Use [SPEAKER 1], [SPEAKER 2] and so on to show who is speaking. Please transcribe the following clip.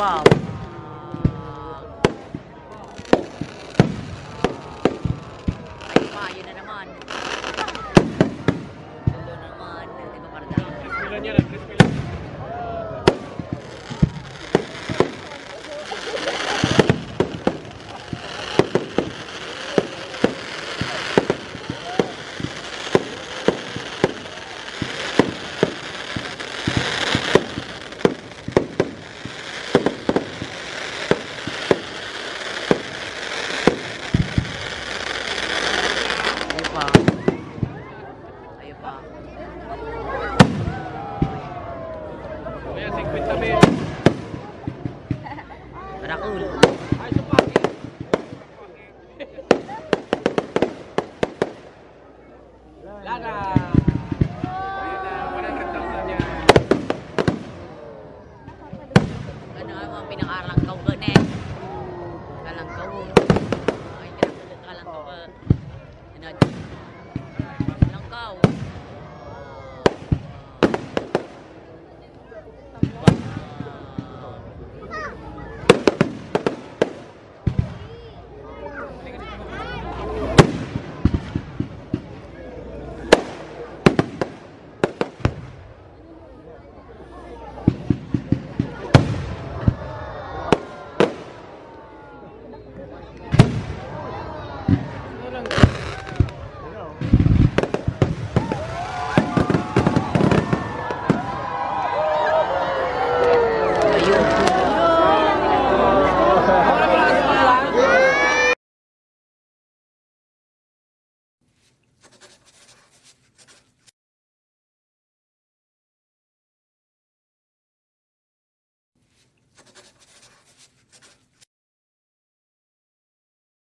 [SPEAKER 1] Wow. pa. Tayo pa. Kaya 50 mil. Para cool. Ay, sa pocket. Lara! Ayun ang mga pinangarangkaw ka na eh. Kalangkaw. Oh. Ay, kalangkaw ka. Ano,